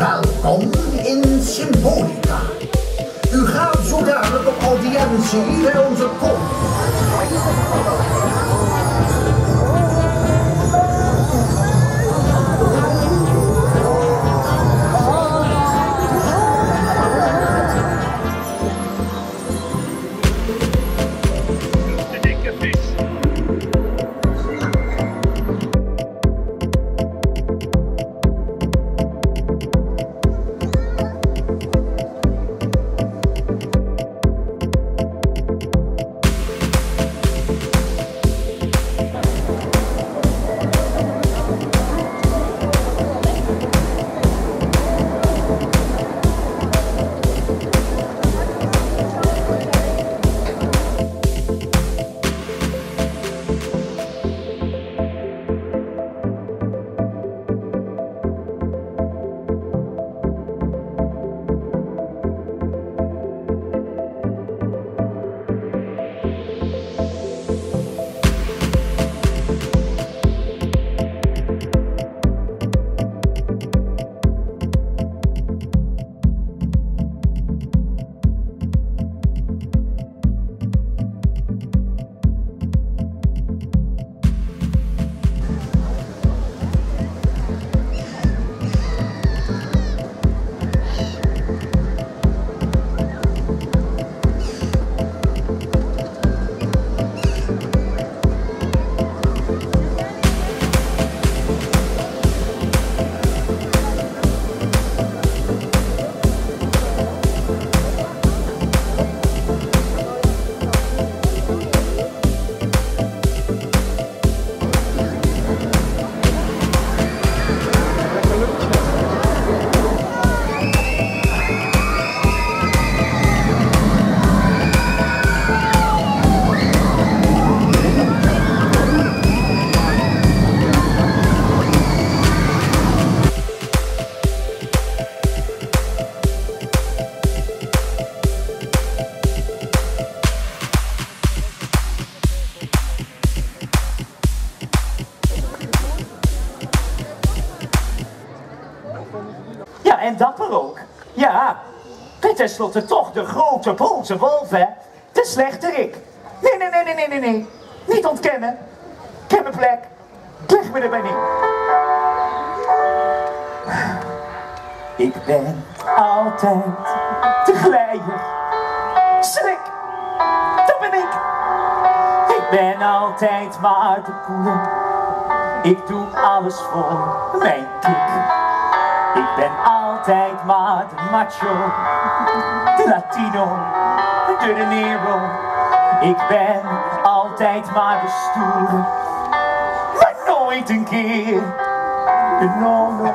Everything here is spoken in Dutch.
Welkom in Symbolica. U gaat zo dadelijk op audiëntie bij onze koning. Ja, en dapper ook. Ja, ik ben tenslotte toch de grote Poolse wolf, hè? De slechterik. Nee, nee, nee, nee, nee, nee, nee. Niet ontkennen. Heb een plek. Leg me erbij neer. Ik ben altijd de glijer. Schrik, dat ben ik. Ik ben altijd maar de koele. Ik doe alles voor mijn kick. Ik ben altijd maar de macho, de Latino, de De Nero. Ik ben altijd maar de stoere, maar nooit een keer de no-no.